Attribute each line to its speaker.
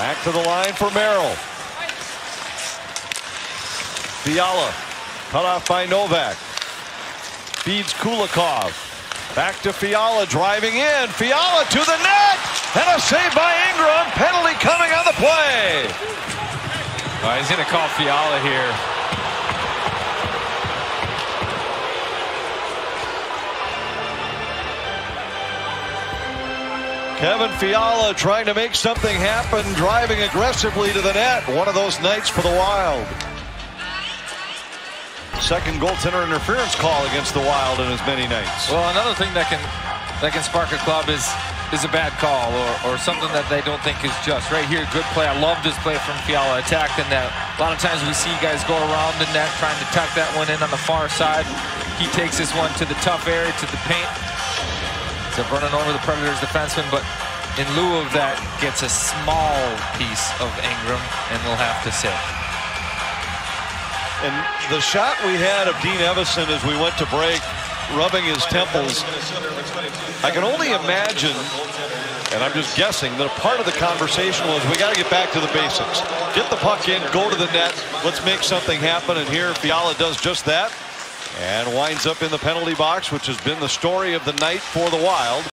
Speaker 1: Back to the line for Merrill. Fiala cut off by Novak. Feeds Kulikov. Back to Fiala driving in. Fiala to the net. And a save by Ingram. Penalty coming on the play.
Speaker 2: He's going to call Fiala here.
Speaker 1: Kevin Fiala trying to make something happen, driving aggressively to the net. One of those nights for the Wild. Second goaltender interference call against the Wild in as many nights.
Speaker 2: Well, another thing that can that can spark a club is is a bad call or, or something that they don't think is just. Right here, good play. I love this play from Fiala, attack the net. A lot of times we see guys go around the net trying to tuck that one in on the far side. He takes this one to the tough area, to the paint. So running over the Predators defenseman, but in lieu of that, gets a small piece of Ingram and will have to sit.
Speaker 1: And the shot we had of Dean Evason as we went to break, rubbing his temples, I can only imagine, and I'm just guessing, that a part of the conversation was we got to get back to the basics. Get the puck in, go to the net, let's make something happen. And here Fiala does just that and winds up in the penalty box, which has been the story of the night for the Wild.